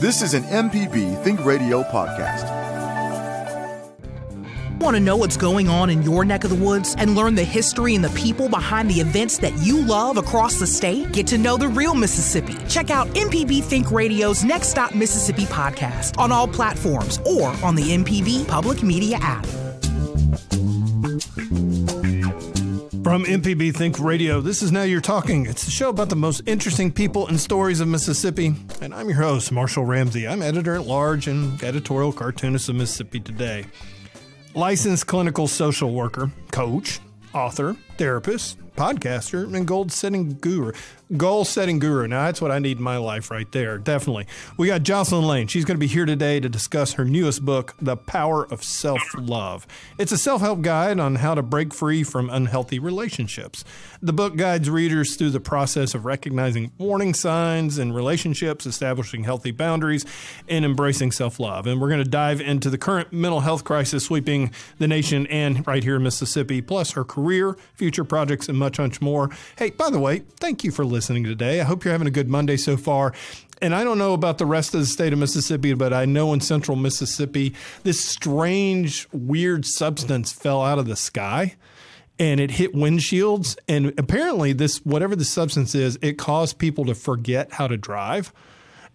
This is an MPB Think Radio podcast. Want to know what's going on in your neck of the woods and learn the history and the people behind the events that you love across the state? Get to know the real Mississippi. Check out MPB Think Radio's Next Stop Mississippi podcast on all platforms or on the MPB Public Media app. From MPB Think Radio, this is Now You're Talking. It's the show about the most interesting people and stories of Mississippi. And I'm your host, Marshall Ramsey. I'm editor at large and editorial cartoonist of Mississippi Today. Licensed clinical social worker, coach, author, therapist, podcaster, and gold setting guru. Goal setting guru. Now, that's what I need in my life right there. Definitely. We got Jocelyn Lane. She's going to be here today to discuss her newest book, The Power of Self Love. It's a self help guide on how to break free from unhealthy relationships. The book guides readers through the process of recognizing warning signs in relationships, establishing healthy boundaries, and embracing self love. And we're going to dive into the current mental health crisis sweeping the nation and right here in Mississippi, plus her career, future projects, and much, much more. Hey, by the way, thank you for listening today. I hope you're having a good Monday so far. And I don't know about the rest of the state of Mississippi, but I know in central Mississippi, this strange, weird substance fell out of the sky and it hit windshields. And apparently, this, whatever the substance is, it caused people to forget how to drive.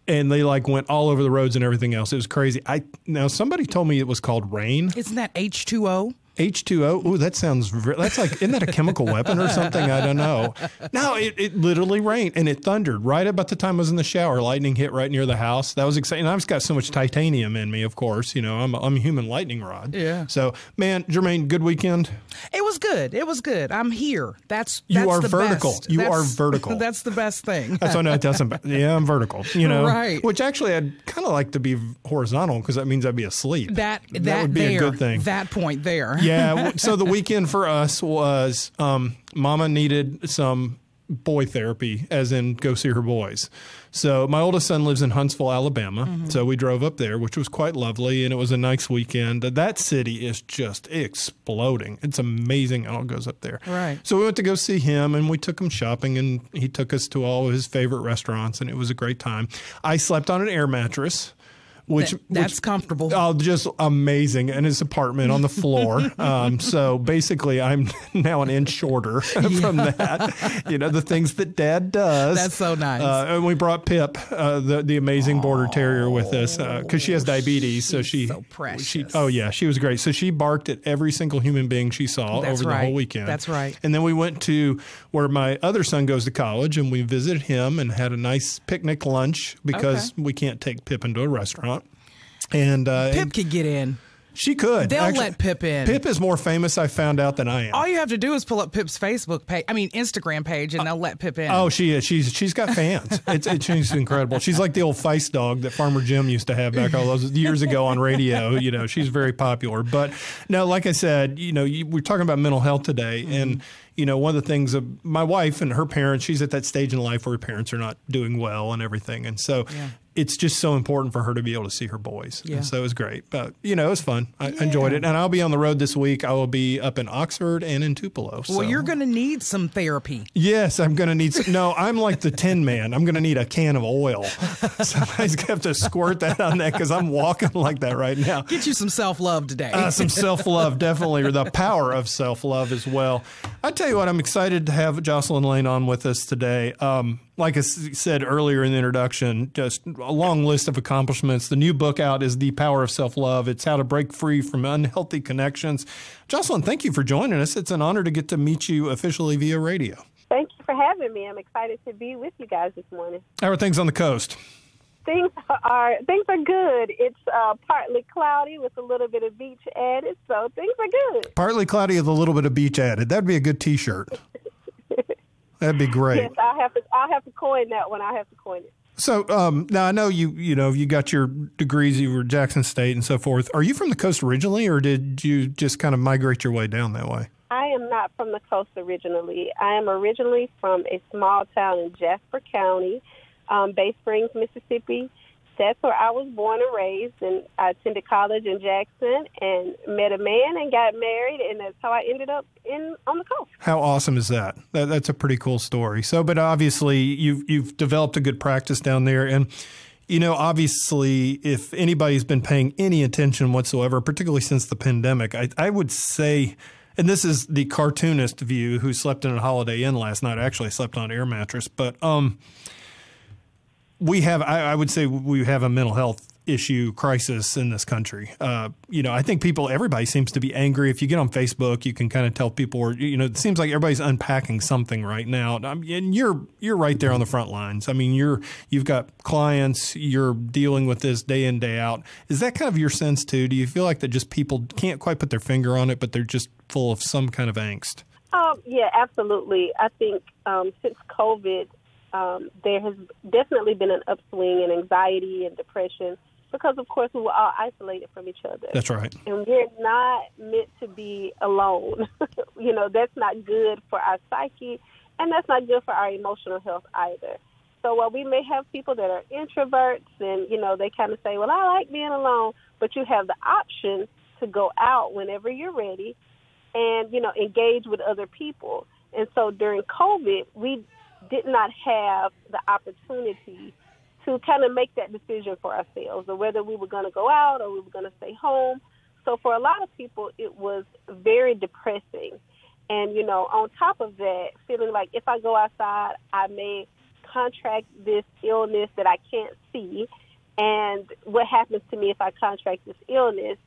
And they like went all over the roads and everything else. It was crazy. I now somebody told me it was called rain. Isn't that H2O? H2O. Ooh, that sounds, that's like, isn't that a chemical weapon or something? I don't know. No, it, it literally rained and it thundered right about the time I was in the shower. Lightning hit right near the house. That was exciting. I've got so much titanium in me, of course. You know, I'm a, I'm a human lightning rod. Yeah. So, man, Jermaine, good weekend. It was good. It was good. I'm here. That's, You are the vertical. best. You That's- are vertical. That's the best thing. That's what I tell somebody. Yeah, I'm vertical. You know, Right. Which actually, I'd kind of like to be horizontal because that means I'd be asleep. That that, would be there, a good thing. That point there. Yeah. So the weekend for us was um, Mama needed some boy therapy, as in go see her boys. So my oldest son lives in Huntsville, Alabama. Mm-hmm. So we drove up there, which was quite lovely, and it was a nice weekend. That city is just exploding. It's amazing how it all goes up there. Right. So we went to go see him, and we took him shopping, and he took us to all of his favorite restaurants, and it was a great time. I slept on an air mattress. Which, That- that's which- comfortable. Oh, just amazing in his apartment on the floor. um, so basically, I'm now an inch shorter from that. You know, the things that Dad does. That's so nice. Uh, and we brought Pip, uh, the the amazing border terrier, with us because she has diabetes. So she, so precious. She, oh yeah, she was great. So she barked at every single human being she saw That's over the whole weekend. That's right. And then we went to where my other son goes to college, and we visited him and had a nice picnic lunch because we can't take Pip into a restaurant. And uh, Pip and could get in. she could. They'll let Pip in. Pip is more famous, I found out, than I am. All you have to do is pull up Pip's Facebook page. I mean Instagram page, and they'll let Pip in. Oh, she is. She's she's got fans. It's, it's she's incredible. She's like the old Feist dog that Farmer Jim used to have back all those years ago on radio. You know, she's very popular. But no, like I said, you know, you, we're talking about mental health today, and you know, one of the things of my wife and her parents. She's at that stage in life where her parents are not doing well and everything, and so. It's just so important for her to be able to see her boys. Yeah. And so it was great. But, you know, it was fun. I enjoyed it. And I'll be on the road this week. I will be up in Oxford and in Tupelo. well, you're going to need some therapy. Yes, I'm going to need some. No, I'm like the Tin Man. I'm going to need a can of oil. Somebody's going to have to squirt that on that because I'm walking like that right now. Get you some self love today. Uh, some self love, definitely, or the power of self love as well. I tell you what, I'm excited to have Jocelyn Lane on with us today. Um, like I said earlier in the introduction, just a long list of accomplishments. The new book out is The Power of Self Love. It's how to break free from unhealthy connections. Jocelyn, thank you for joining us. It's an honor to get to meet you officially via radio. Thank you for having me. I'm excited to be with you guys this morning. How are things on the coast? Things are things are good. It's uh, partly cloudy with a little bit of beach added, so things are good. Partly cloudy with a little bit of beach added. That'd be a good T-shirt. That'd be great. Yes, I'll have to I'll have to coin that one. I'll have to coin it. So um, now I know you you know you got your degrees. You were at Jackson State and so forth. Are you from the coast originally, or did you just kind of migrate your way down that way? I am not from the coast originally. I am originally from a small town in Jasper County, um, Bay Springs, Mississippi. That's where I was born and raised, and I attended college in Jackson and met a man and got married, and that's how I ended up in on the coast. How awesome is that? that? That's a pretty cool story. So, but obviously you've you've developed a good practice down there, and you know, obviously, if anybody's been paying any attention whatsoever, particularly since the pandemic, I, I would say, and this is the cartoonist view who slept in a Holiday Inn last night. I actually slept on an air mattress, but um, we have, I, I would say, we have a mental health issue crisis in this country. Uh, you know, I think people, everybody seems to be angry. If you get on Facebook, you can kind of tell people, or you know, it seems like everybody's unpacking something right now. and you're you're right there on the front lines. I mean, you're you've got clients, you're dealing with this day in day out. Is that kind of your sense too? Do you feel like that just people can't quite put their finger on it, but they're just full of some kind of angst? Um, yeah, absolutely. I think um, since COVID, um, there has definitely been an upswing in anxiety and depression because of course we were all isolated from each other. That's right. And we're not meant to be alone. you know, that's not good for our psyche and that's not good for our emotional health either. So while we may have people that are introverts and, you know, they kind of say, well, I like being alone, but you have the option to go out whenever you're ready and, you know, engage with other people. And so during COVID, we did not have the opportunity to kind of make that decision for ourselves or whether we were going to go out or we were going to stay home. So for a lot of people, it was very depressing. And, you know, on top of that, feeling like if I go outside, I may contract this illness that I can't see. And what happens to me if I contract this illness?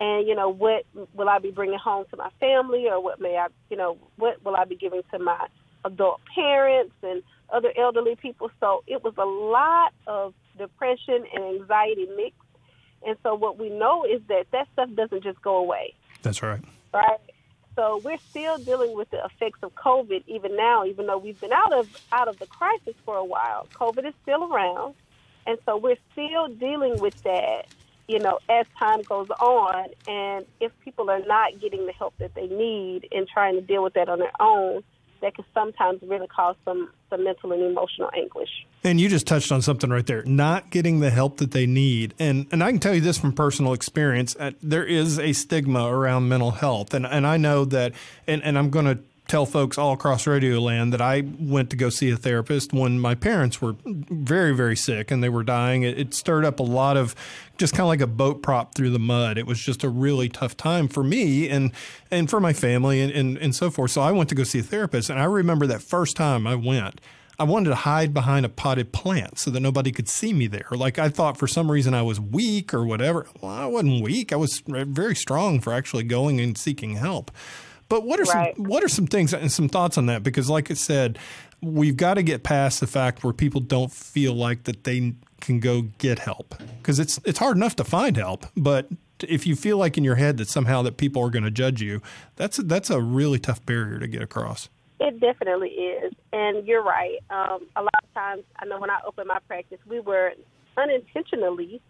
And, you know, what will I be bringing home to my family or what may I, you know, what will I be giving to my adult parents and other elderly people. So it was a lot of depression and anxiety mixed. And so what we know is that that stuff doesn't just go away. That's right. Right. So we're still dealing with the effects of COVID even now, even though we've been out of out of the crisis for a while. COVID is still around, and so we're still dealing with that. You know, as time goes on, and if people are not getting the help that they need and trying to deal with that on their own, that can sometimes really cause some, some mental and emotional anguish. And you just touched on something right there, not getting the help that they need. And and I can tell you this from personal experience, uh, there is a stigma around mental health. And and I know that and, and I'm going to tell folks all across Radio Land that I went to go see a therapist when my parents were very, very sick and they were dying. It, it stirred up a lot of just kind of like a boat prop through the mud. It was just a really tough time for me and and for my family and, and, and so forth. So I went to go see a therapist. And I remember that first time I went, I wanted to hide behind a potted plant so that nobody could see me there. Like I thought for some reason I was weak or whatever. Well, I wasn't weak. I was very strong for actually going and seeking help. But what are right. some what are some things and some thoughts on that? Because like I said, we've got to get past the fact where people don't feel like that they can go get help because it's it's hard enough to find help, but if you feel like in your head that somehow that people are going to judge you, that's a, that's a really tough barrier to get across. It definitely is, and you're right. Um, a lot of times, I know when I opened my practice, we were unintentionally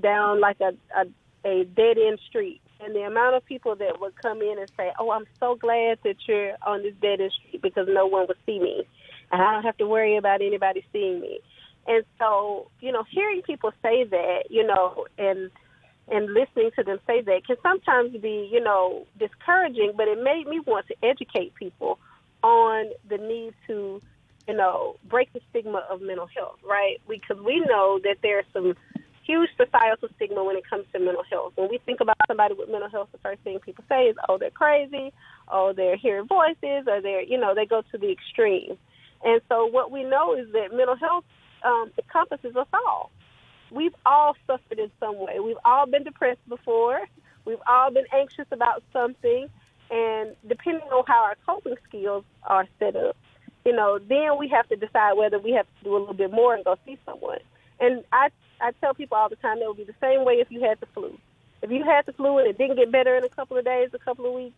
down like a, a, a dead end street and the amount of people that would come in and say, "Oh, I'm so glad that you're on this dead end street because no one would see me, and I don't have to worry about anybody seeing me." And so, you know, hearing people say that, you know, and and listening to them say that can sometimes be, you know, discouraging. But it made me want to educate people on the need to, you know, break the stigma of mental health, right? Because we know that there are some huge societal stigma when it comes to mental health. When we think about somebody with mental health, the first thing people say is, "Oh, they're crazy," "Oh, they're hearing voices," or they're, you know, they go to the extreme. And so, what we know is that mental health um, encompasses us all. We've all suffered in some way. We've all been depressed before. We've all been anxious about something, and depending on how our coping skills are set up, you know, then we have to decide whether we have to do a little bit more and go see someone. And I I tell people all the time it would be the same way if you had the flu. If you had the flu and it didn't get better in a couple of days, a couple of weeks,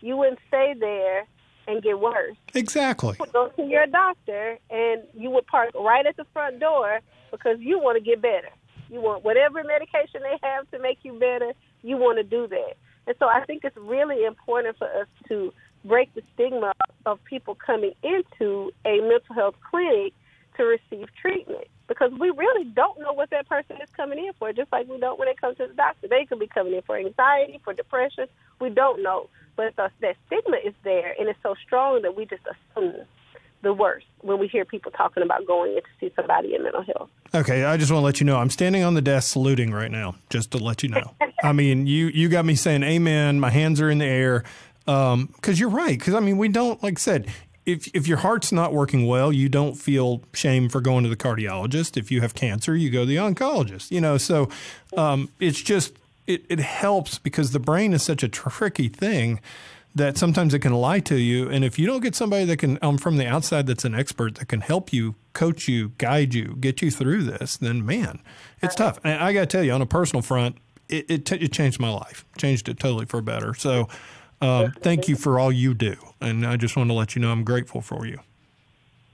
you wouldn't stay there and get worse. Exactly. You go to your doctor and you would park right at the front door because you want to get better. You want whatever medication they have to make you better, you want to do that. And so I think it's really important for us to break the stigma of people coming into a mental health clinic to receive treatment because we really don't know what that person is coming in for, just like we don't when it comes to the doctor. They could be coming in for anxiety, for depression. We don't know. But the, that stigma is there, and it's so strong that we just assume the worst when we hear people talking about going in to see somebody in mental health. Okay, I just want to let you know I'm standing on the desk saluting right now, just to let you know. I mean, you you got me saying amen. My hands are in the air because um, you're right. Because I mean, we don't like I said. If, if your heart's not working well, you don't feel shame for going to the cardiologist. If you have cancer, you go to the oncologist. You know, so um, it's just it, it helps because the brain is such a tricky thing that sometimes it can lie to you. And if you don't get somebody that can, um, from the outside, that's an expert that can help you, coach you, guide you, get you through this, then man, it's tough. And I got to tell you, on a personal front, it, it, it, changed my life, changed it totally for better. So um, thank you for all you do. And I just want to let you know I'm grateful for you.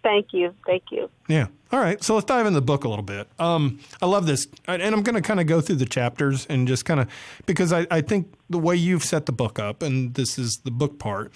Thank you. Thank you. Yeah. All right. So let's dive in the book a little bit. Um, I love this. And I'm going to kind of go through the chapters and just kind of, because I, I think the way you've set the book up, and this is the book part,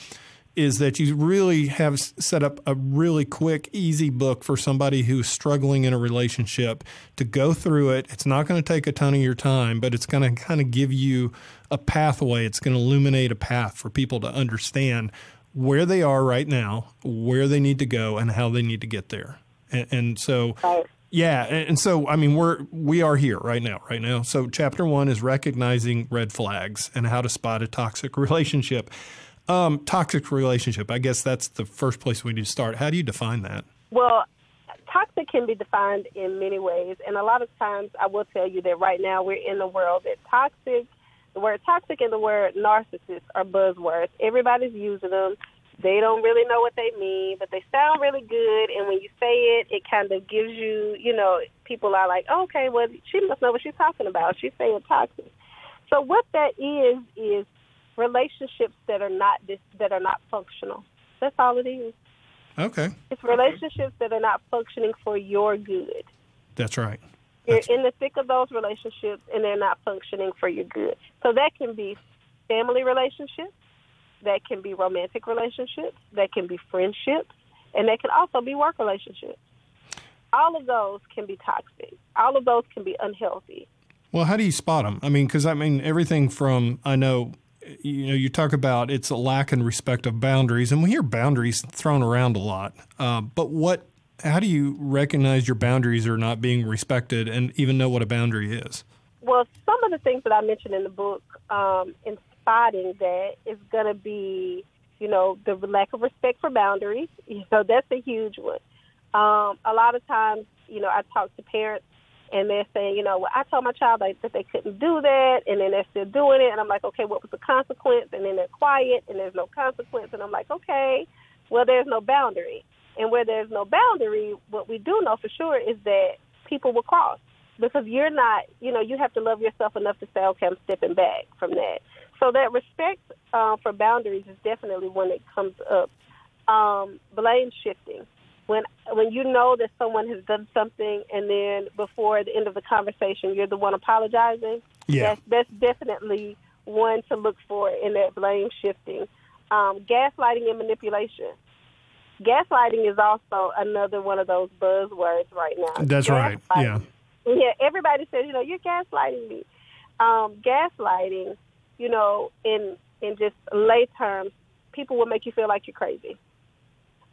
is that you really have set up a really quick, easy book for somebody who's struggling in a relationship to go through it. It's not going to take a ton of your time, but it's going to kind of give you a pathway. It's going to illuminate a path for people to understand where they are right now, where they need to go, and how they need to get there. And, and so, right. yeah, and so I mean, we're we are here right now, right now. So, chapter one is recognizing red flags and how to spot a toxic relationship. Um, toxic relationship. I guess that's the first place we need to start. How do you define that? Well, toxic can be defined in many ways, and a lot of times I will tell you that right now we're in the world that toxic the word toxic and the word narcissist are buzzwords. Everybody's using them. They don't really know what they mean, but they sound really good. And when you say it, it kind of gives you, you know, people are like, okay, well, she must know what she's talking about. She's saying toxic. So what that is is relationships that are not dis- that are not functional. That's all it is. Okay. It's relationships that are not functioning for your good. That's right. You're in the thick of those relationships and they're not functioning for your good. So that can be family relationships, that can be romantic relationships, that can be friendships, and that can also be work relationships. All of those can be toxic. All of those can be unhealthy. Well, how do you spot them? I mean, because I mean, everything from I know, you know, you talk about it's a lack in respect of boundaries, and we hear boundaries thrown around a lot. Uh, but what how do you recognize your boundaries are not being respected and even know what a boundary is? Well, some of the things that I mentioned in the book um, in spotting that is going to be, you know, the lack of respect for boundaries. Know, that's a huge one. Um, a lot of times, you know, I talk to parents and they're saying, you know, well, I told my child like, that they couldn't do that, and then they're still doing it, and I'm like, okay, what was the consequence? And then they're quiet, and there's no consequence, and I'm like, okay, well, there's no boundary. And where there's no boundary, what we do know for sure is that people will cross because you're not, you know, you have to love yourself enough to say, okay, I'm stepping back from that. So that respect uh, for boundaries is definitely one that comes up. Um, blame shifting. When when you know that someone has done something, and then before the end of the conversation, you're the one apologizing. Yeah, that's, that's definitely one to look for in that blame shifting. Um, gaslighting and manipulation gaslighting is also another one of those buzzwords right now. That's right. Yeah. Yeah. Everybody says, you know, you're gaslighting me. Um, gaslighting, you know, in in just lay terms, people will make you feel like you're crazy.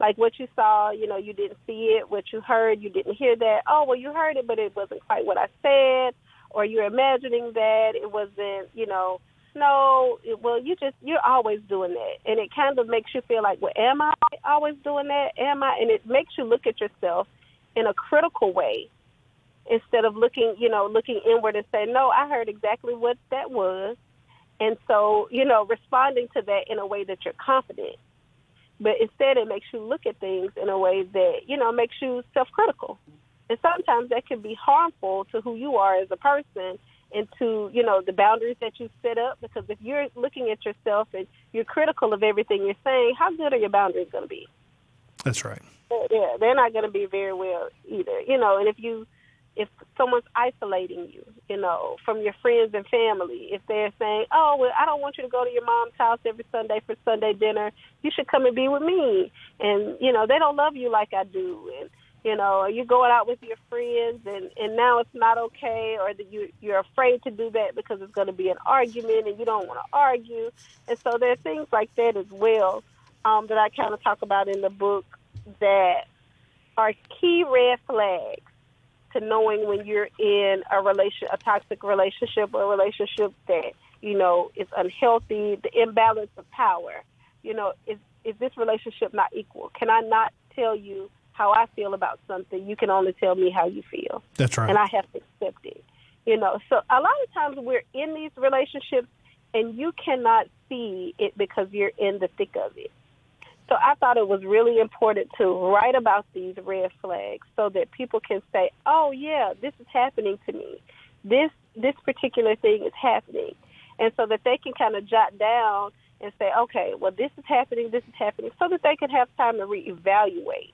Like what you saw, you know, you didn't see it. What you heard, you didn't hear that. Oh, well, you heard it, but it wasn't quite what I said. Or you're imagining that it wasn't, you know, no, well, you just you're always doing that, and it kind of makes you feel like, well, am I always doing that? Am I? And it makes you look at yourself in a critical way instead of looking, you know, looking inward and saying, no, I heard exactly what that was, and so you know, responding to that in a way that you're confident. But instead, it makes you look at things in a way that you know makes you self-critical, and sometimes that can be harmful to who you are as a person and to, you know the boundaries that you set up. Because if you're looking at yourself and you're critical of everything you're saying how good are your boundaries going to be? That's right. Yeah they're not going to be very well either. You know and if you if someone's isolating you you know from your friends and family if they're saying oh well i don't want you to go to your mom's house every sunday for sunday dinner. You should come and be with me. And you know they don't love you like i do. And you know, you're going out with your friends and and now it's not okay, or that you you're afraid to do that because it's going to be an argument and you don't want to argue, and so there are things like that as well um, that I kind of talk about in the book that are key red flags to knowing when you're in a relation, a toxic relationship or a relationship that you know is unhealthy, the imbalance of power. You know, is is this relationship not equal? Can I not tell you how I feel about something? You can only tell me how you feel. That's right. And I have to accept it. You know, so a lot of times we're in these relationships and you cannot see it because you're in the thick of it. So I thought it was really important to write about these red flags so that people can say, "Oh yeah, this is happening to me. This this particular thing is happening." And so that they can kind of jot down and say, "Okay, well this is happening, this is happening," so that they can have time to reevaluate.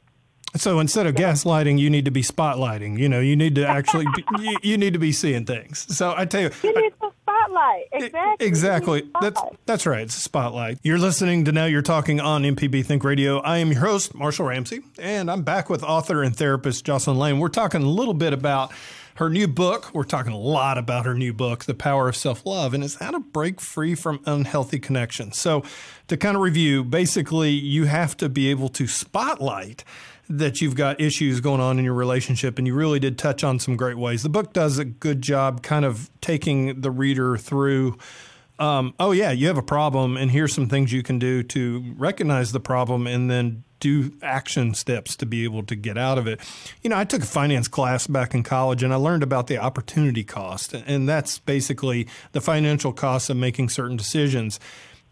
So instead of gaslighting, you need to be spotlighting. You know, you need to actually, be, you, you, need to be seeing things. So I tell you, you need to spotlight. Exactly. Exactly. That's that's right. It's a spotlight. You're listening to Now You're Talking on MPB Think Radio. I am your host, Marshall Ramsey, and I'm back with author and therapist Jocelyn Lane. We're talking a little bit about her new book. We're talking a lot about her new book, The Power of Self Love, and it's how to break free from unhealthy connections. So, to kind of review, basically, you have to be able to spotlight that you've got issues going on in your relationship, and you really did touch on some great ways. The book does a good job kind of taking the reader through. Um, oh, yeah, you have a problem, and here's some things you can do to recognize the problem and then do action steps to be able to get out of it. You know, I took a finance class back in college and I learned about the opportunity cost, and that's basically the financial cost of making certain decisions.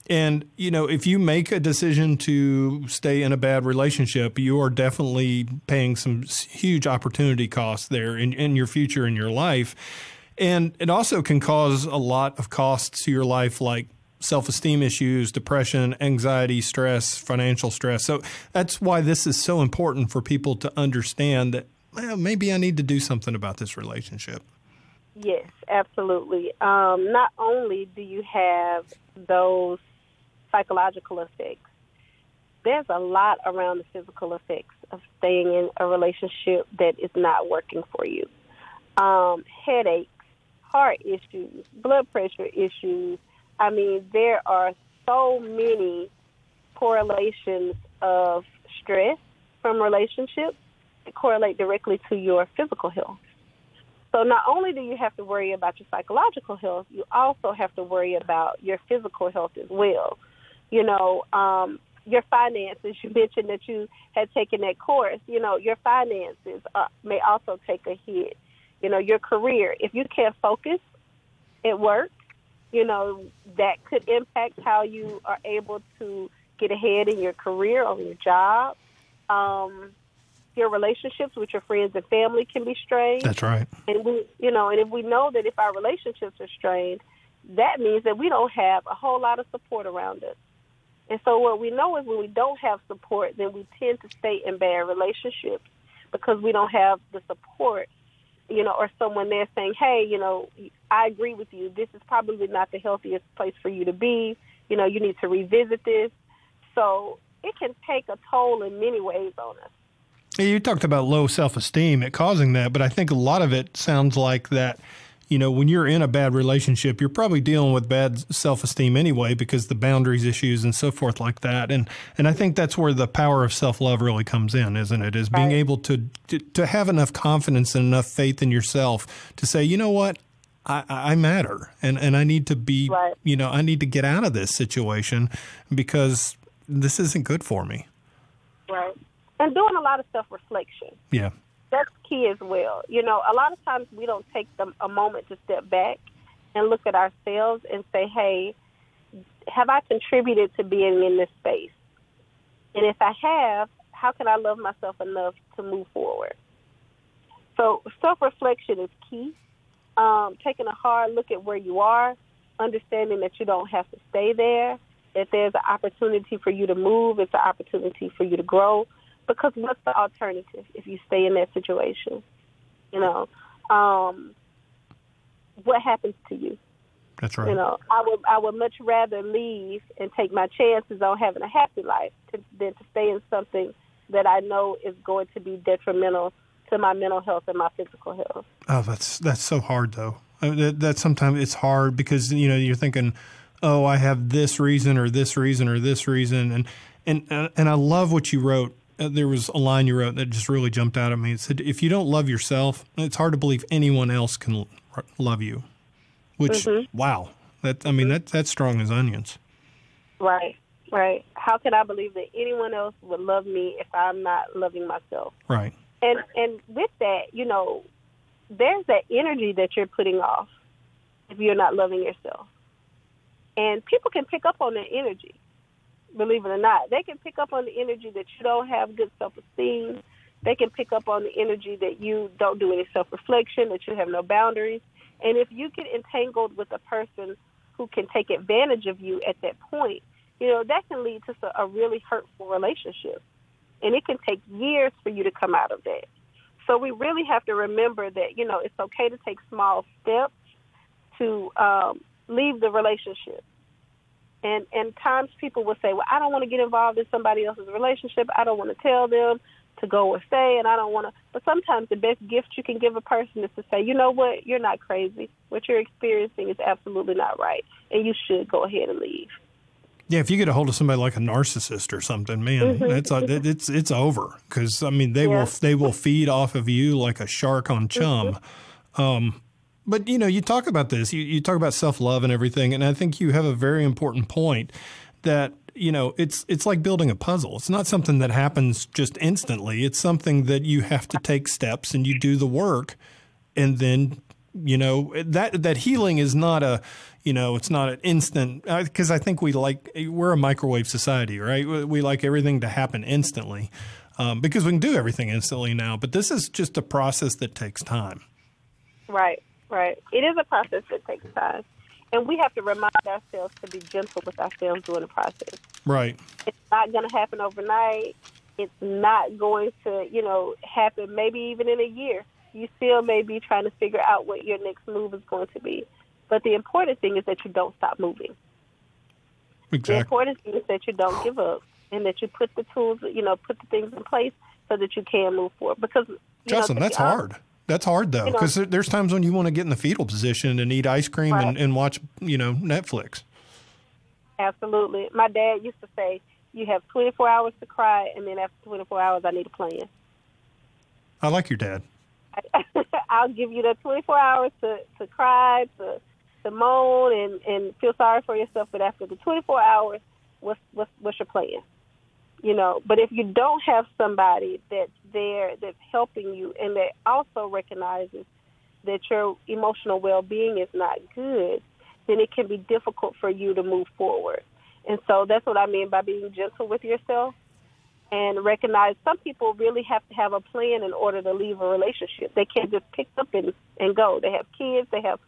And, you know, if you make a decision to stay in a bad relationship, you are definitely paying some huge opportunity costs there in, in your future in your life. And it also can cause a lot of costs to your life, like self esteem issues, depression, anxiety, stress, financial stress. So that's why this is so important for people to understand that well, maybe I need to do something about this relationship. Yes, absolutely. Um, not only do you have those psychological effects. There's a lot around the physical effects of staying in a relationship that is not working for you. Um, headaches, heart issues, blood pressure issues. I mean, there are so many correlations of stress from relationships that correlate directly to your physical health. So not only do you have to worry about your psychological health, you also have to worry about your physical health as well you know, um, your finances. You mentioned that you had taken that course. You know, your finances uh, may also take a hit. You know, your career. If you can't focus at work, you know, that could impact how you are able to get ahead in your career or your job. Um, your relationships with your friends and family can be strained. That's right. And we, you know, and if we know that if our relationships are strained, that means that we don't have a whole lot of support around us. And so what we know is when we don't have support, then we tend to stay in bad relationships because we don't have the support, you know, or someone there saying, hey, you know, I agree with you. This is probably not the healthiest place for you to be. You know, you need to revisit this. So it can take a toll in many ways on us. You talked about low self esteem it causing that, but I think a lot of it sounds like that you know, when you're in a bad relationship, you're probably dealing with bad self-esteem anyway because the boundaries issues and so forth like that. And and I think that's where the power of self-love really comes in, isn't it? Is being right. able to, to to have enough confidence and enough faith in yourself to say, you know what, I, I matter, and and I need to be, right. you know, I need to get out of this situation because this isn't good for me. Right, and doing a lot of self-reflection. Yeah that's key as well. You know, a lot of times we don't take the, a moment to step back and look at ourselves and say, hey, have I contributed to being in this space? And if I have, how can I love myself enough to move forward? So self reflection is key. Um, taking a hard look at where you are, understanding that you don't have to stay there. If there's an opportunity for you to move, it's an opportunity for you to grow. Because what's the alternative if you stay in that situation? You know, um, what happens to you? That's right. You know, I would I would much rather leave and take my chances on having a happy life to, than to stay in something that I know is going to be detrimental to my mental health and my physical health. Oh, that's that's so hard though. Mean, that, that sometimes it's hard because you know you're thinking, oh, I have this reason or this reason or this reason, and and and I love what you wrote uh, Uh, there was a line you wrote that just really jumped out at me. It said, "If you don't love yourself, it's hard to believe anyone else can love you." Which, mm-hmm. wow, that I mean, mm-hmm. that that's strong as onions. Right, right. How can I believe that anyone else would love me if I'm not loving myself? Right. And and with that, you know, there's that energy that you're putting off if you're not loving yourself. And people can pick up on that energy. Believe it or not, they can pick up on the energy that you don't have good self-esteem. They can pick up on the energy that you don't do any self-reflection, that you have no boundaries. And if you get entangled with a person who can take advantage of you at that point, you know, that can lead to a really hurtful relationship. And it can take years for you to come out of that. So we really have to remember that, you know, it's okay to take small steps to um, leave the relationship. And and times people will say, "Well, I don't want to get involved in somebody else's relationship. I don't want to tell them to go or stay, and I don't want to." But sometimes the best gift you can give a person is to say, "You know what? You're not crazy. What you're experiencing is absolutely not right, and you should go ahead and leave." Yeah, if you get a hold of somebody like a narcissist or something, man, it's uh, it's it's over because I mean they will they will feed off of you like a shark on chum. Um, but you know, you talk about this, you, you talk about self love and everything, and I think you have a very important point that you know it's it's like building a puzzle. It's not something that happens just instantly. It's something that you have to take steps and you do the work, and then you know that that healing is not a you know it's not an instant because I think we like we're a microwave society, right? We, we like everything to happen instantly um, because we can do everything instantly now. But this is just a process that takes time. Right, right. It is a process that takes time, and we have to remind ourselves to be gentle with ourselves during the process. Right. It's not going to happen overnight. It's not going to, you know, happen maybe even in a year. You still may be trying to figure out what your next move is going to be. But the important thing is that you don't stop moving. Exactly. The important thing is that you don't give up and that you put the tools, you know, put the things in place so that you can move forward. Because, you know, Justin, to that's be honest- hard. That's hard though, You know- because there's times when you want to get in the fetal position and eat ice cream and, and watch, you know, Netflix. Absolutely. My dad used to say, you have 24 hours to cry, and then after 24 hours, I need a plan. I like your dad. I'll give you the 24 hours to, to cry, to to moan, and, and feel sorry for yourself. But after the 24 hours, what's what's what's your plan? You know. But if you don't have somebody that's there that's helping you, and that also recognizes that your emotional well-being is not good, then it can be difficult for you to move forward. And so that's what I mean by being gentle with yourself and recognize some people really have to have a plan in order to leave a relationship. They can't just pick up and, and go. They have kids, they have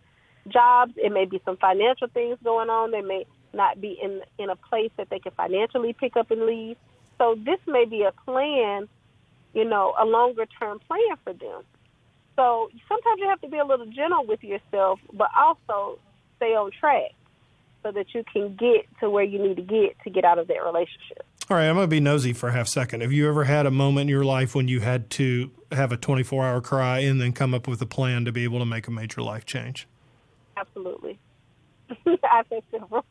jobs, it may be some financial things going on. They may not be in in a place that they can financially pick up and leave. So this may be a plan, you know, a longer term plan for them. So sometimes you have to be a little gentle with yourself, but also stay on track so that you can get to where you need to get to get out of that relationship. All right, I'm going to be nosy for a half second. Have you ever had a moment in your life when you had to have a 24 hour cry and then come up with a plan to be able to make a major life change? Absolutely. I've had several.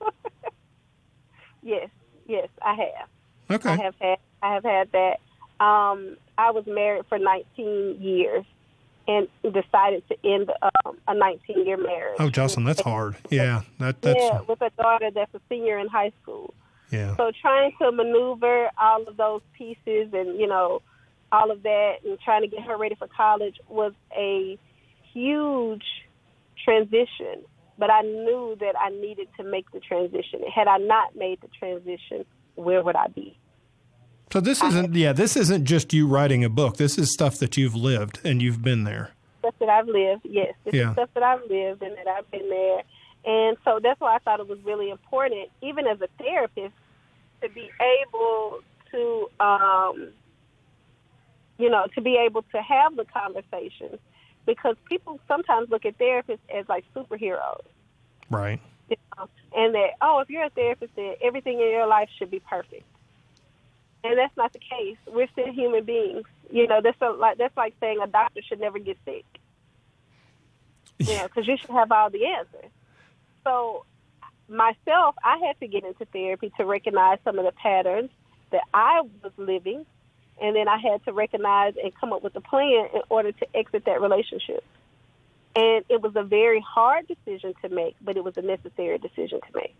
yes, yes, I have. Okay. I have had I have had that. Um, I was married for 19 years and decided to end um, a 19 year marriage. Oh, Jocelyn, that's hard. Yeah, that that's yeah, with a daughter that's a senior in high school. yeah. So trying to maneuver all of those pieces and you know all of that and trying to get her ready for college was a huge transition. But I knew that I needed to make the transition. Had I not made the transition, where would I be? So this isn't yeah, this isn't just you writing a book. This is stuff that you've lived and you've been there. Stuff that I've lived, yes. This Yeah. is stuff that I've lived and that I've been there. And so that's why I thought it was really important, even as a therapist, to be able to, um, you know, to be able to have the conversations because people sometimes look at therapists as like superheroes. Right. You know, and that, oh, if you're a therapist, then everything in your life should be perfect. And that's not the case. We're still human beings. You know, that's a, like that's like saying a doctor should never get sick. You know, because you should have all the answers. So, myself, I had to get into therapy to recognize some of the patterns that I was living and then I had to recognize and come up with a plan in order to exit that relationship. And it was a very hard decision to make, but it was a necessary decision to make.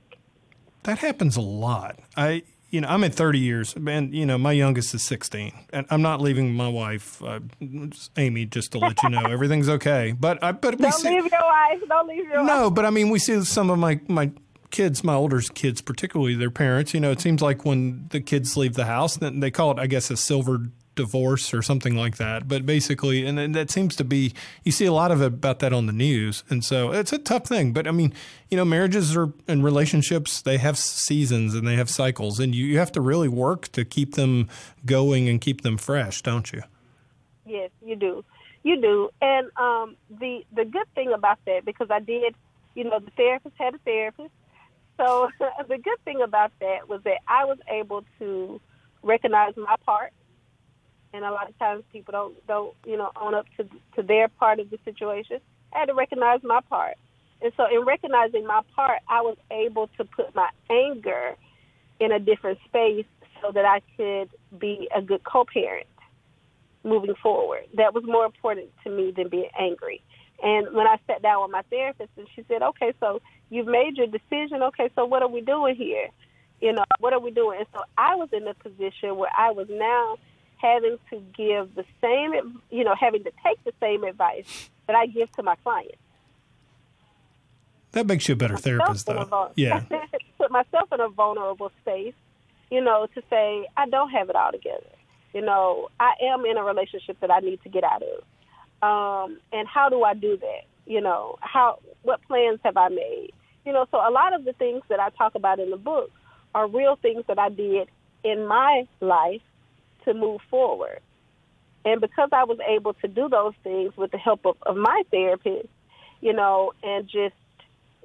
That happens a lot. I, you know, I'm at 30 years, and you know, my youngest is 16, and I'm not leaving my wife, uh, Amy, just to let you know everything's okay. But I, but we Don't see, leave your wife. Don't leave your wife. no, but I mean, we see some of my my kids, my older kids, particularly their parents. You know, it seems like when the kids leave the house, then they call it, I guess, a silver divorce or something like that. But basically, and, and that seems to be you see a lot of it about that on the news, and so it's a tough thing. But I mean, you know, marriages are and relationships they have seasons and they have cycles, and you, you have to really work to keep them going and keep them fresh, don't you? Yes, you do. You do. And um, the the good thing about that, because I did, you know, the therapist had a therapist. So the good thing about that was that I was able to recognize my part. And a lot of times people don't don't you know own up to to their part of the situation. I had to recognize my part. And so in recognizing my part, I was able to put my anger in a different space so that I could be a good co-parent moving forward. That was more important to me than being angry. And when I sat down with my therapist and she said, okay, so you've made your decision. Okay, so what are we doing here? You know, what are we doing? And so I was in a position where I was now having to give the same, you know, having to take the same advice that I give to my clients. That makes you a better therapist, though. vul- Yeah. put myself in a vulnerable space, you know, to say I don't have it all together. You know, I am in a relationship that I need to get out of. Um, and how do I do that? You know, how what plans have I made? You know, so a lot of the things that I talk about in the book are real things that I did in my life to move forward. And because I was able to do those things with the help of, of my therapist, you know, and just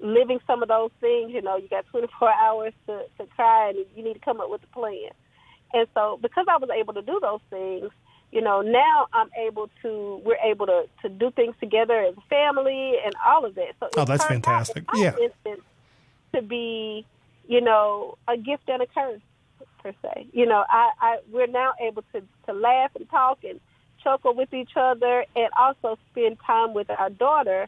living some of those things, you know, you got 24 hours to, to cry and you need to come up with a plan. And so because I was able to do those things, you know, now I'm able to, we're able to, to do things together as a family and all of that. So Oh, that's fantastic. Yeah. instance to be, you know, a gift and a curse per se. You know, I, I we're now able to, to laugh and talk and chuckle with each other and also spend time with our daughter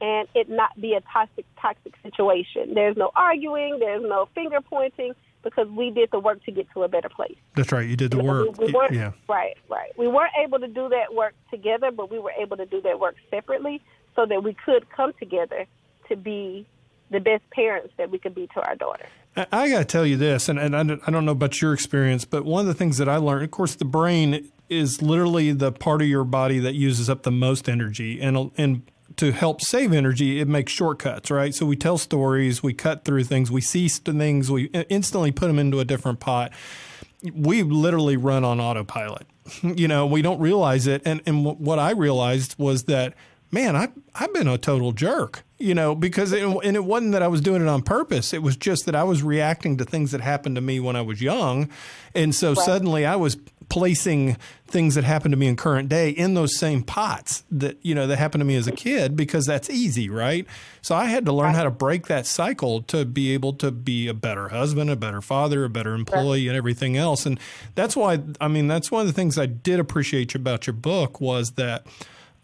and it not be a toxic toxic situation. There's no arguing, there's no finger pointing because we did the work to get to a better place. That's right. You did the You know, work. We, we weren't, yeah. Right, right. We weren't able to do that work together, but we were able to do that work separately so that we could come together to be the best parents that we could be to our daughter. I, got to tell you this, and, and I, don't, know about your experience, but one of the things that I learned, of course, the brain is literally the part of your body that uses up the most energy, and and to help save energy, it makes shortcuts, right? So we tell stories, we cut through things, we see things, we instantly put them into a different pot. We literally run on autopilot. You know, we don't realize it, and and what I realized was that man, I I've been a total jerk, you know, because it, and it wasn't that I was doing it on purpose. It was just that I was reacting to things that happened to me when I was young, and so suddenly I was placing things that happened to me in current day in those same pots that you know that happened to me as a kid because that's easy, right? So I had to learn how to break that cycle to be able to be a better husband, a better father, a better employee, and everything else. And that's why I mean that's one of the things I did appreciate about your book was that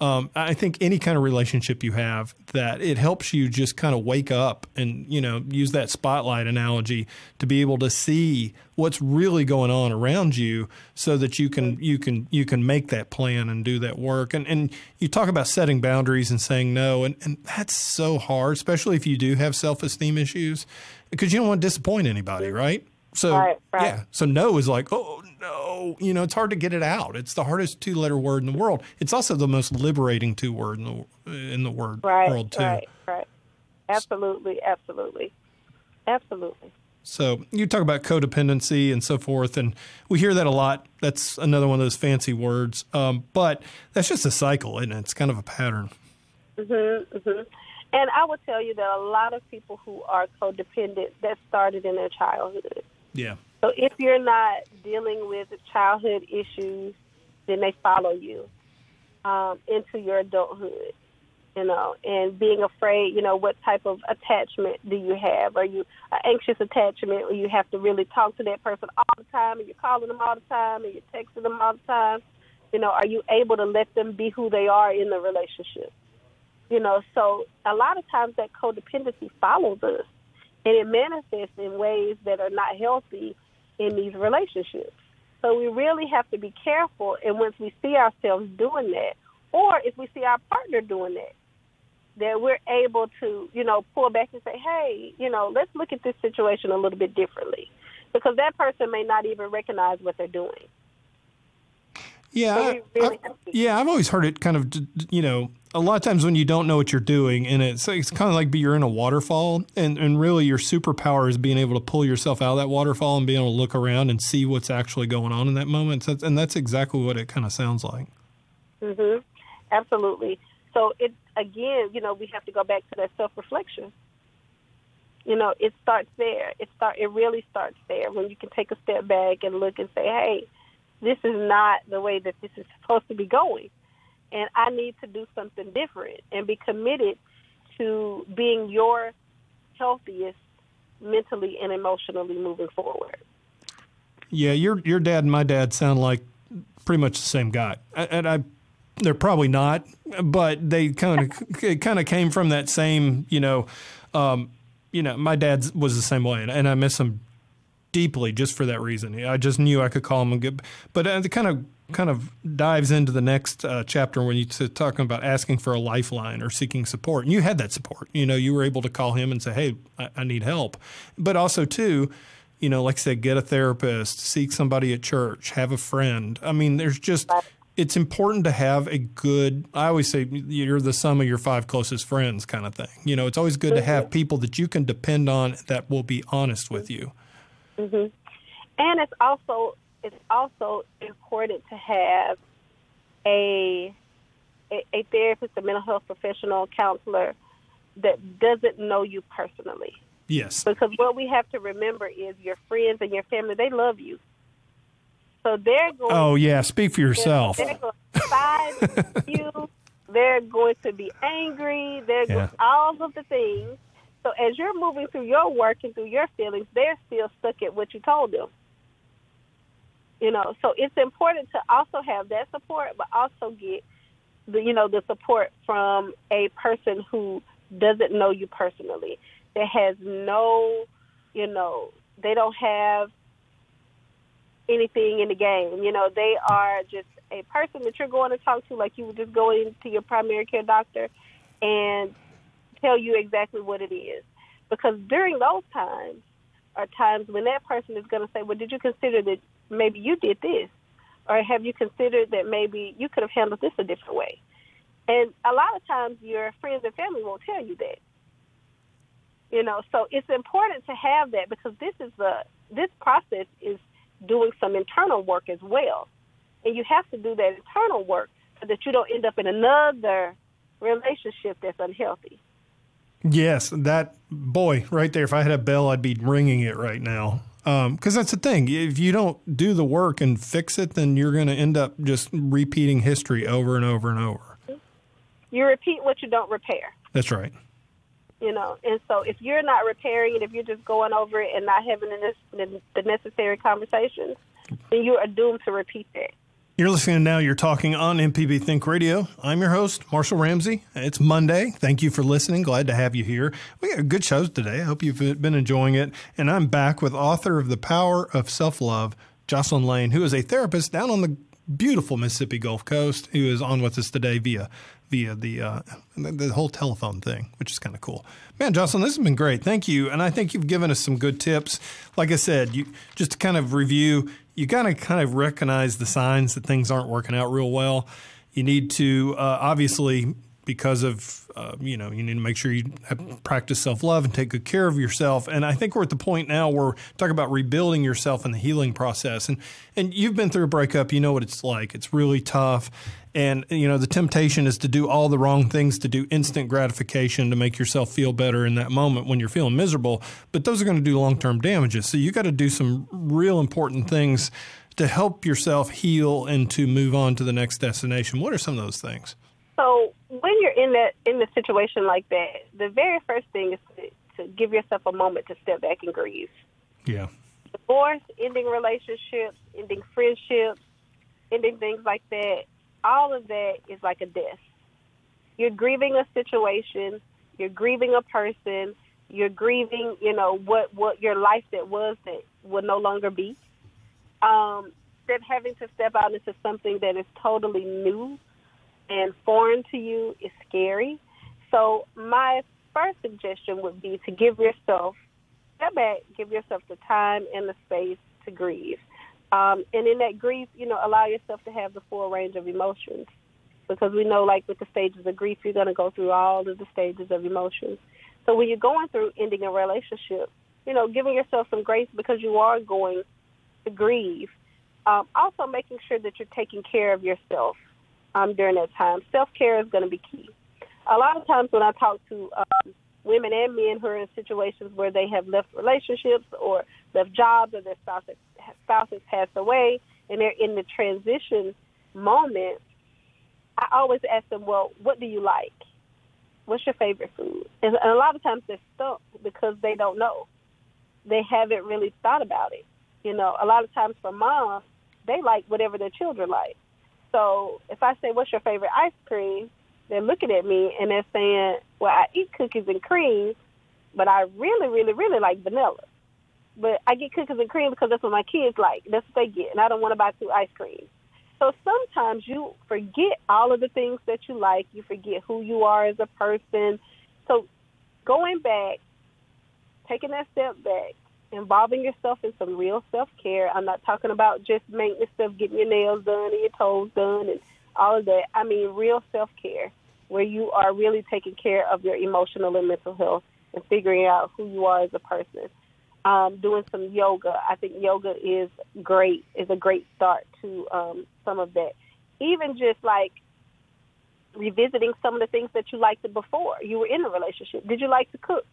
um, I think any kind of relationship you have that it helps you just kind of wake up and you know use that spotlight analogy to be able to see what's really going on around you so that you can you can you can make that plan and do that work. And and you talk about setting boundaries and saying no and, and that's so hard especially if you do have self-esteem issues because you don't want to disappoint anybody right? So Right, right. yeah. So no is like oh no you know it's hard to get it out. It's the hardest two letter word in the world. It's also the most liberating two word in the in the word Right, world too. right, right. Absolutely, absolutely, absolutely. so you talk about codependency and so forth and we hear that a lot. That's another one of those fancy words. Um, but that's just a cycle isn't it? It's kind of a pattern. Mm-hmm. And I will tell you that a lot of people who are codependent that started in their childhood. yeah So if you're not dealing with childhood issues, then they follow you um, into your adulthood. you know, and being afraid, you know, what type of attachment do you have? Are you an anxious attachment where you have to really talk to that person all the time and you're calling them all the time and you're texting them all the time? You know, are you able to let them be who they are in the relationship? You know, so a lot of times that codependency follows us and it manifests in ways that are not healthy in these relationships. So we really have to be careful and once we see ourselves doing that, or if we see our partner doing that, that we're able to, you know, pull back and say, hey, you know, let's look at this situation a little bit differently. Because that person may not even recognize what they're doing. Yeah, I, I, yeah, I've always heard it kind of, you know, a lot of times when you don't know what you're doing, and it's it's kind of like you're in a waterfall, and and really your superpower is being able to pull yourself out of that waterfall and being able to look around and see what's actually going on in that moment. and that's exactly what it kind of sounds like. Mhm. Absolutely. So it again, you know, we have to go back to that self reflection. You know, it starts there. It start it really starts there when you can take a step back and look and say, Hey, this is not the way that this is supposed to be going. And I need to do something different and be committed to being your healthiest mentally and emotionally moving forward. Yeah, your your dad and my dad sound like pretty much the same guy. And I they're probably not, but they kind of kind of came from that same, you know, um, you know, my dad was the same way, and, and, I miss him deeply just for that reason. I just knew I could call him and get, but it kind of kind of dives into the next uh, chapter when you are talking about asking for a lifeline or seeking support. And you had that support. You know, you were able to call him and say, "Hey, I, I need help," but also too. You know, like I said, get a therapist, seek somebody at church, have a friend. I mean, there's just it's important to have a good i always say you're the sum of your five closest friends kind of thing you know it's always good mm-hmm. to have mm-hmm. people that you can depend on that will be honest with you mm-hmm. and it's also it's also important to have a, a a therapist a mental health professional counselor that doesn't know you personally yes because what we have to remember is your friends and your family they love you so they're going. Oh yeah, speak for yourself. They're, going to you. They're going to be angry. They're yeah. going, all of the things. So as you're moving through your work and through your feelings, they're still stuck at what you told them. You know, so it's important to also have that support, but also get the you know the support from a person who doesn't know you personally, that has no, you know, they don't have anything in the game. You know, they are just a person that you're going to talk to, like you would just go into your primary care doctor and tell you exactly what it is. Because during those times are times when that person is going to say, well, did you consider that maybe you did this? Or have you considered that maybe you could have handled this a different way? And a lot of times your friends and family won't tell you that. You know, so it's important to have that because this is the this process is doing some internal work as well. And you have to do that internal work so that you don't end up in another relationship that's unhealthy. Yes, that boy right there. If I had a bell, I'd be ringing it right now. Because um, that's the thing. If you don't do the work and fix it, then you're going to end up just repeating history over and over and over. You repeat what you don't repair. That's right you know. And so if you're not repairing it, if you're just going over it and not having the, the necessary conversations, then you are doomed to repeat that. You're listening now. You're talking on MPB Think Radio. I'm your host, Marshall Ramsey. It's Monday. Thank you for listening. Glad to have you here. We got a good shows today. I hope you've been enjoying it. And I'm back with author of The Power of Self Love, Jocelyn Lane, who is a therapist down on the beautiful Mississippi Gulf Coast, who is on with us today via via the uh, the whole telephone thing, which is kind of cool. Man, Jocelyn, this has been great. Thank you, and I think you've given us some good tips. Like I said, you just to kind of review, you got to kind of recognize the signs that things aren't working out real well. You need to uh, obviously because of uh, you know you need to make sure you practice self love and take good care of yourself. And I think we're at the point now where talk about rebuilding yourself in the healing process. And and you've been through a breakup, you know what it's like. It's really tough. And you know the temptation is to do all the wrong things to do instant gratification to make yourself feel better in that moment when you're feeling miserable. But those are going to do long term damages. So you got to do some real important things to help yourself heal and to move on to the next destination. What are some of those things? So when you're in that in the situation like that, the very first thing is to, to give yourself a moment to step back and grieve. Yeah. Divorce, ending relationships, ending friendships, ending things like that. All of that is like a death. You're grieving a situation. You're grieving a person. You're grieving, you know, what what your life that was that will no longer be. Um, that having to step out into something that is totally new and foreign to you is scary. So my first suggestion would be to give yourself step back, give yourself the time and the space to grieve. Um, and in that grief, you know, allow yourself to have the full range of emotions. Because we know, like with the stages of grief, you're going to go through all of the stages of emotions. So when you're going through ending a relationship, you know, giving yourself some grace because you are going to grieve. Um, also, making sure that you're taking care of yourself um, during that time. Self care is going to be key. A lot of times when I talk to um, women and men who are in situations where they have left relationships or left jobs or their spouses spouses passed away and they're in the transition moment, I always ask them, "Well, what do you like? What's your favorite food?" And, a lot of times they're stumped because they don't know. They haven't really thought about it. You know, a lot of times for moms, they like whatever their children like. So if I say, "What's your favorite ice cream?" They're looking at me and they're saying, "Well, I eat cookies and cream, but I really, really, really like vanilla. But I get cookies and cream because that's what my kids like. That's what they get, and I don't want to buy two ice creams." So sometimes you forget all of the things that you like. You forget who you are as a person. So going back, taking that step back, involving yourself in some real self care. I'm not talking about just maintenance stuff, getting your nails done and your toes done and all of that. I mean real self care where you are really taking care of your emotional and mental health and figuring out who you are as a person. Um, doing some yoga. I think yoga is great, is a great start to um, some of that. Even just like revisiting some of the things that you liked before you were in a relationship. Did you like to cook?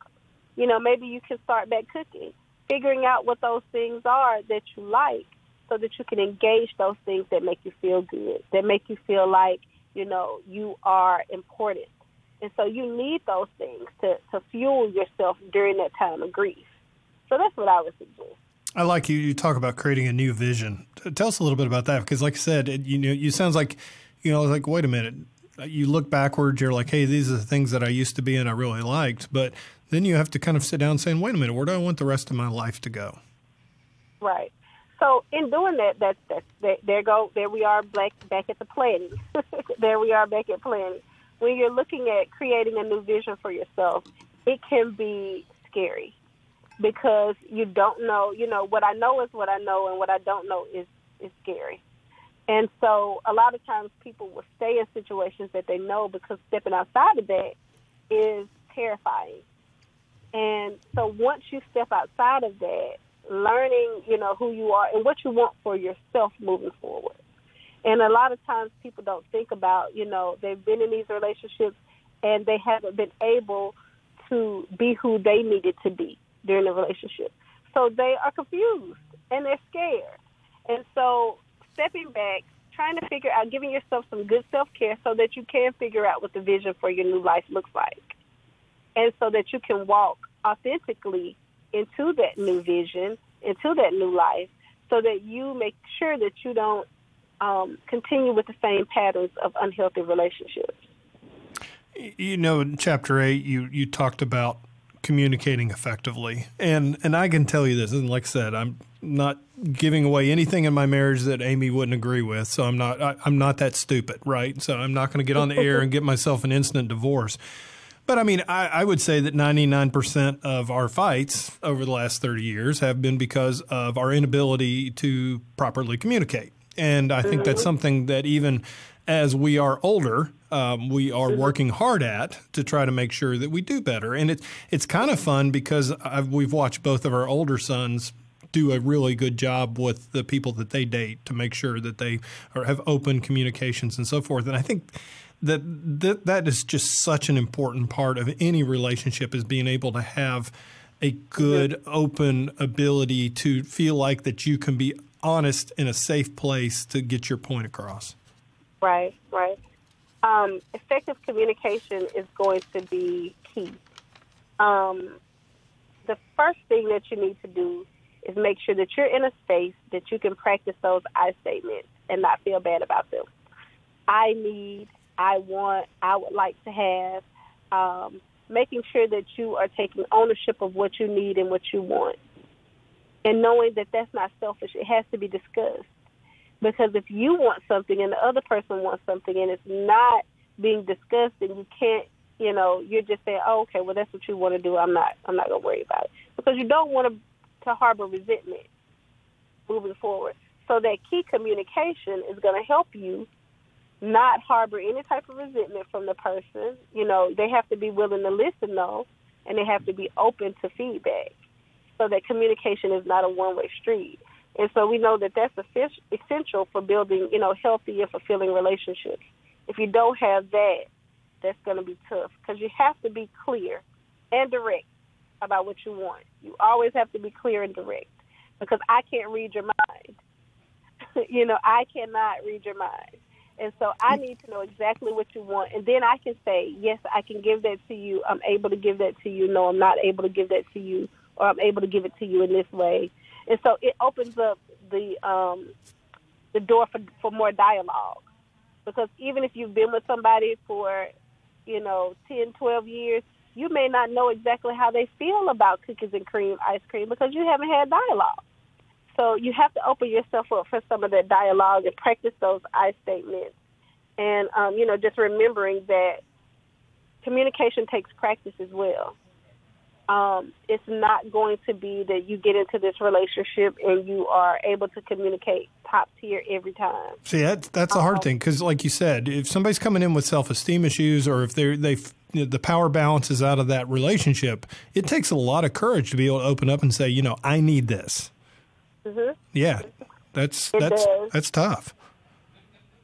You know, maybe you can start back cooking. Figuring out what those things are that you like so that you can engage those things that make you feel good, that make you feel like, you know, you are important. And so you need those things to, to fuel yourself during that time of grief. So that's what I would suggest. I like you. You talk about creating a new vision. Tell us a little bit about that, because, like I said, it, you know, you sounds like, you know, like wait a minute. You look backwards. You're like, hey, these are the things that I used to be and I really liked. But then you have to kind of sit down and saying, wait a minute, where do I want the rest of my life to go? Right. So in doing that, that's that's there go there we are back back at the planning. there we are back at planning. When you're looking at creating a new vision for yourself, it can be scary because you don't know. You know what I know is what I know, and what I don't know is is scary. And so a lot of times people will stay in situations that they know because stepping outside of that is terrifying. And so once you step outside of that, learning, you know, who you are and what you want for yourself moving forward. And a lot of times people don't think about, you know, they've been in these relationships and they haven't been able to be who they needed to be during the relationship. So they are confused and they're scared. And so stepping back, trying to figure out, giving yourself some good self care so that you can figure out what the vision for your new life looks like. And so that you can walk authentically into that new vision, into that new life, so that you make sure that you don't um, continue with the same patterns of unhealthy relationships. You know, in chapter eight, you you talked about communicating effectively, and and I can tell you this, and like I said, I'm not giving away anything in my marriage that Amy wouldn't agree with, so I'm not I, I'm not that stupid, right? So I'm not going to get on the air and get myself an instant divorce. But I mean, I, I, would say that 99% of our fights over the last 30 years have been because of our inability to properly communicate. And I think that's something that even as we are older, um, we are working hard at to try to make sure that we do better. And it's it's kind of fun because I've, we've watched both of our older sons do a really good job with the people that they date to make sure that they are, have open communications and so forth. And I think that, that that is just such an important part of any relationship is being able to have a good open ability to feel like that you can be honest in a safe place to get your point across right right Um, effective communication is going to be key. Um, the first thing that you need to do is make sure that you're in a space that you can practice those I statements and not feel bad about them. I need, I want, I would like to have. Um, making sure that you are taking ownership of what you need and what you want. And knowing that that's not selfish, it has to be discussed. Because if you want something and the other person wants something and it's not being discussed and you can't, you know, you're just saying, oh, okay, well, that's what you want to do. I'm not, I'm not going to worry about it. Because you don't want to, to harbor resentment moving forward. So that key communication is going to help you not harbor any type of resentment from the person. You know, they have to be willing to listen though, and they have to be open to feedback so that communication is not a one way street. And so we know that that's essential for building, you know, healthy and fulfilling relationships. If you don't have that, that's going to be tough because you have to be clear and direct about what you want. You always have to be clear and direct because I can't read your mind. you know, I cannot read your mind. And so I need to know exactly what you want. And then I can say, yes, I can give that to you. I'm able to give that to you. No, I'm not able to give that to you. Or I'm able to give it to you in this way. And so it opens up the um, the door for, for more dialogue. Because even if you've been with somebody for, you know, 10, 12 years, you may not know exactly how they feel about cookies and cream ice cream because you haven't had dialogue. So you have to open yourself up for some of that dialogue and practice those I statements. And, um, you know, just remembering that communication takes practice as well. Um, it's not going to be that you get into this relationship and you are able to communicate top tier every time. See, that's that's a hard thing because, like you said, if somebody's coming in with self esteem issues or if they're they the power balance is out of that relationship, it takes a lot of courage to be able to open up and say, you know, I need this. Mm-hmm. Yeah, that's it that's does. that's tough.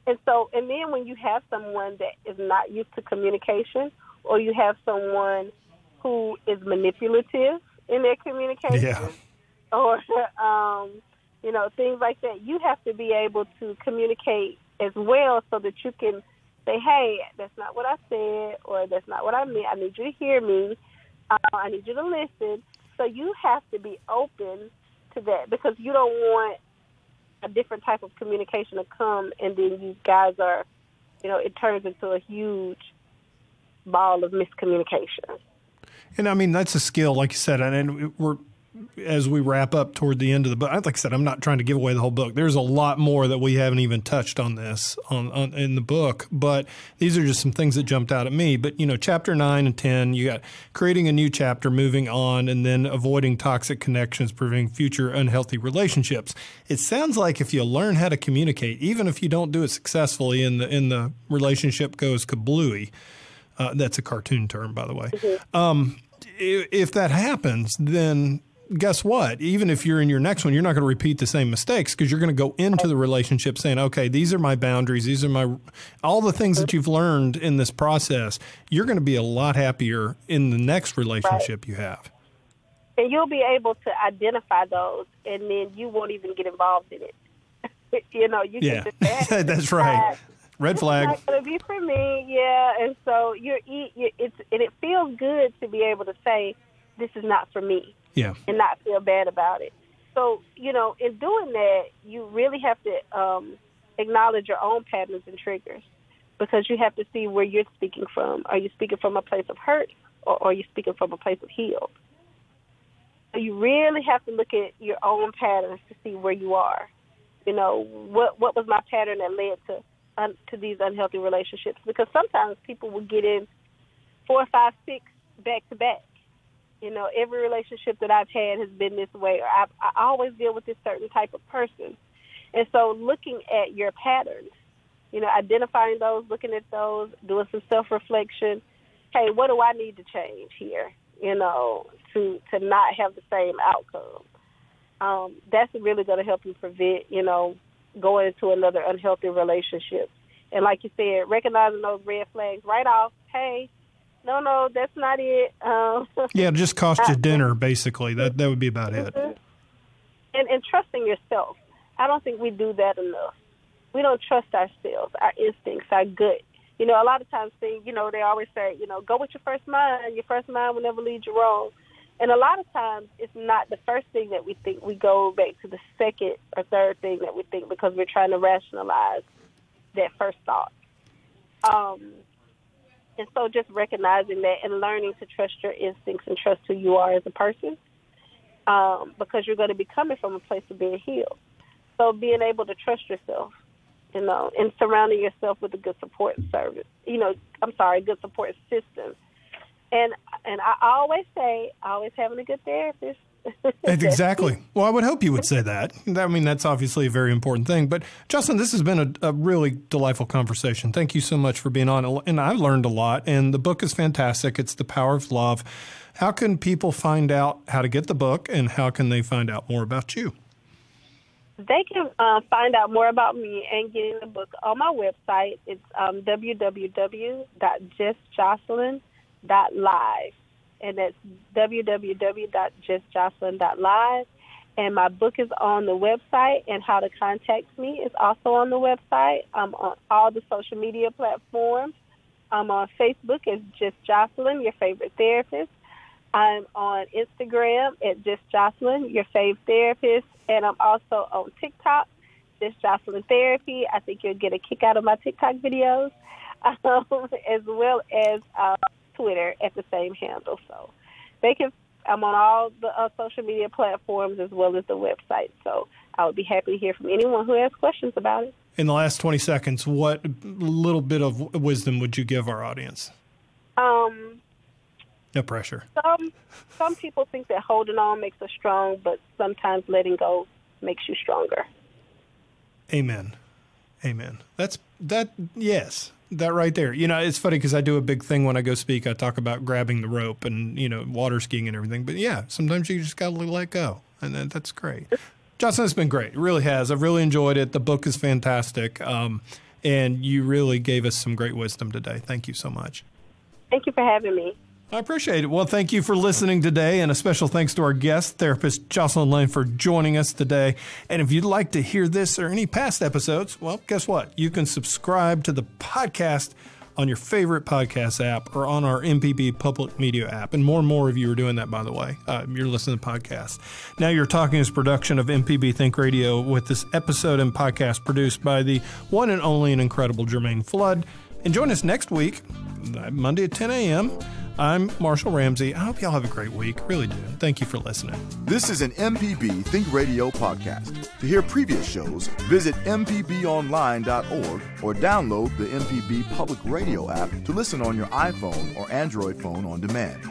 And so, and then when you have someone that is not used to communication, or you have someone who is manipulative in their communication, yeah. or um, you know things like that, you have to be able to communicate as well, so that you can say, "Hey, that's not what I said," or "That's not what I meant. I need you to hear me. Uh, I need you to listen." So you have to be open to that because you don't want a different type of communication to come and then you guys are, you know, it turns into a huge ball of miscommunication. And I mean, that's a skill, like you said, and we're as we wrap up toward the end of the book, like I said, I'm not trying to give away the whole book. There's a lot more that we haven't even touched on this on, on, in the book, but these are just some things that jumped out at me. But you know, chapter nine and ten, you got creating a new chapter, moving on, and then avoiding toxic connections, preventing future unhealthy relationships. It sounds like if you learn how to communicate, even if you don't do it successfully, and the in the relationship goes kablooey. Uh, that's a cartoon term, by the way. Mm-hmm. Um, if that happens, then guess what? Even if you're in your next one, you're not going to repeat the same mistakes because you're going to go into the relationship saying, okay, these are my boundaries. These are my, all the things that you've learned in this process. You're going to be a lot happier in the next relationship right. you have. And you'll be able to identify those, and then you won't even get involved in it. you know, you yeah. can that's right. Red flag. It's not going to be for me, yeah. And so you're, it's, and it feels good to be able to say, this is not for me yeah. and not feel bad about it. So, you know, in doing that, you really have to um, acknowledge your own patterns and triggers because you have to see where you're speaking from. Are you speaking from a place of hurt or are you speaking from a place of healed? So you really have to look at your own patterns to see where you are. You know, what what was my pattern that led to un, to these unhealthy relationships? Because sometimes people will get in four, five, six back to back you know, every relationship that I've had has been this way, or I, I always deal with this certain type of person. And so, looking at your patterns, you know, identifying those, looking at those, doing some self reflection. Hey, what do I need to change here? You know, to to not have the same outcome. Um, that's really going to help you prevent, you know, going into another unhealthy relationship. And like you said, recognizing those red flags right off. Hey, no, no, that's not it. Um, yeah, just cost you dinner, basically. That that would be about it. Mm-hmm. And and trusting yourself. I don't think we do that enough. We don't trust ourselves, our instincts, our gut. you know, a lot of times, things, you know, they always say, you know, go with your first mind. Your first mind will never lead you wrong. And a lot of times, it's not the first thing that we think. We go back to the second or third thing that we think because we're trying to rationalize that first thought. Um, and so, just recognizing that and learning to trust your instincts and trust who you are as a person, um, because you're going to be coming from a place of being healed. So, being able to trust yourself you know, and surrounding yourself with a good support service. You know, I'm sorry, good support system. And and I always say, always having a good therapist. exactly. Well, I would hope you would say that. I mean, that's obviously a very important thing. But Justin, this has been a, a, really delightful conversation. Thank you so much for being on. And I've learned a lot. And the book is fantastic. It's The Power of Love. How can people find out how to get the book, and how can they find out more about you? They can uh, find out more about me and getting the book on my website. It's um, www.justjocelyn.live, and that's www.justjocelyn.live. And my book is on the website, and how to contact me is also on the website. I'm on all the social media platforms. I'm on Facebook as Just Jocelyn, your favorite therapist. I'm on Instagram at Just Jocelyn, your fave therapist, and I'm also on TikTok, Just Jocelyn Therapy. I think you'll get a kick out of my TikTok videos, um, as well as uh, Twitter at the same handle. So they can. I'm on all the uh, social media platforms as well as the website. So I would be happy to hear from anyone who has questions about it. In the last 20 seconds, what little bit of wisdom would you give our audience? Um, no pressure. Some some people think that holding on makes us strong, but sometimes letting go makes you stronger. Amen. Amen. That's that. Yes, that right there. You know, it's funny because I do a big thing when I go speak. I talk about grabbing the rope and you know water skiing and everything. But yeah, sometimes you just got to let go, and that, that's great. Justin, it's been great. It really has. I've really enjoyed it. The book is fantastic, um, and you really gave us some great wisdom today. Thank you so much. Thank you for having me. I appreciate it. Well, thank you for listening today, and a special thanks to our guest, therapist Jocelyn Lane, for joining us today. And if you'd like to hear this or any past episodes, well, guess what? You can subscribe to the podcast on your favorite podcast app or on our MPB public media app. And more and more of you are doing that, by the way. Uh, you're listening to podcasts. Now You're Talking is production of MPB Think Radio with this episode and podcast produced by the one and only and incredible Jermaine Flood. And join us next week, Monday at 10 a.m. I'm Marshall Ramsey. I hope y'all have a great week. Really do. Thank you for listening. This is an MPB Think Radio podcast. To hear previous shows, visit MPBOnline.org or download the MPB Public Radio app to listen on your iPhone or Android phone on demand.